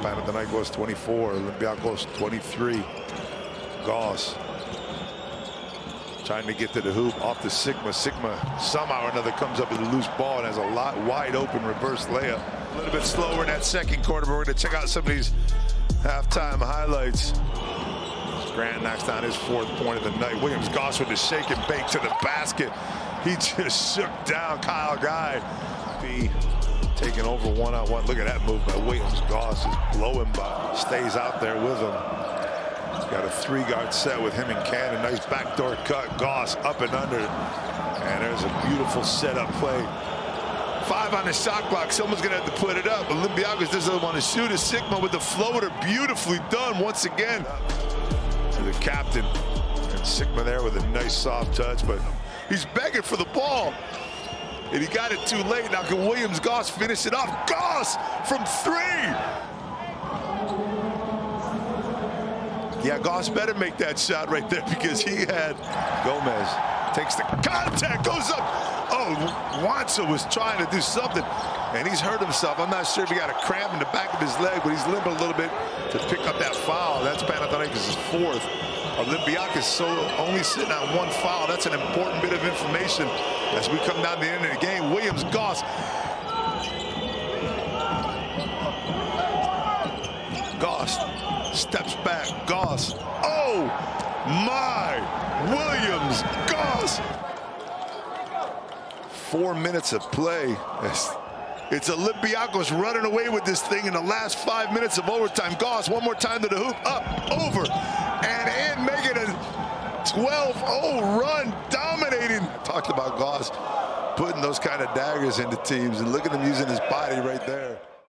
Panathinaikos 24, Olympiacos 23. Goss trying to get to the hoop off the Sigma. Sigma somehow or another comes up with a loose ball and has a lot wide open reverse layup. A little bit slower in that second quarter, but we're going to check out some of these halftime highlights. Grant knocks down his fourth point of the night. Williams Goss with the shake and bake to the basket. He just shook down Kyle Guy. Be taking over one-on-one. Look at that move by Williams. Goss is blowing by. Stays out there with him. He's got a three-guard set with him and Canaan. Nice backdoor cut. Goss up and under. And there's a beautiful setup play. Five on the shot clock. Someone's going to have to put it up. Olympiacos doesn't want to shoot a Sigma with the floater. Beautifully done once again. To the captain. And Sigma there with a nice soft touch. But he's begging for the ball. And he got it too late. Now can Williams Goss finish it off? Goss from three. Yeah, Goss better make that shot right there because he had Gomez takes the contact, goes up. Oh, Wansa was trying to do something, and he's hurt himself. I'm not sure if he got a cramp in the back of his leg, but he's limping a little bit to pick up that foul. That's Panathinaikos' fourth. Olympiacos so only sitting on one foul. That's an important bit of information as we come down to the end of the game. Williams Goss. Goss steps back. Goss. Oh my! Williams Goss. Four minutes of play. It's, it's Olympiacos running away with this thing in the last five minutes of overtime. Goss, one more time to the hoop. Up, over, and in, making a 12-0 run, dominating. Talked about Goss putting those kind of daggers into teams, and look at him using his body right there.